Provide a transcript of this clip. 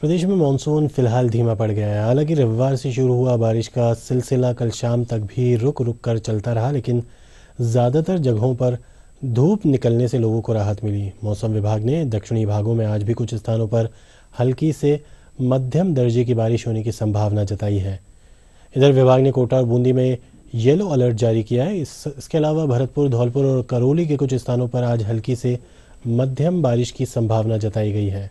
प्रदेश में मानसून फ़िलहाल धीमा पड़ गया है। हालाँकि रविवार से शुरू हुआ बारिश का सिलसिला कल शाम तक भी रुक रुक कर चलता रहा लेकिन ज़्यादातर जगहों पर धूप निकलने से लोगों को राहत मिली। मौसम विभाग ने दक्षिणी भागों में आज भी कुछ स्थानों पर हल्की से मध्यम दर्जे की बारिश होने की संभावना जताई है। इधर विभाग ने कोटा और बूंदी में येलो अलर्ट जारी किया है। इस, इसके अलावा भरतपुर धौलपुर और करौली के कुछ स्थानों पर आज हल्की से मध्यम बारिश की संभावना जताई गई है।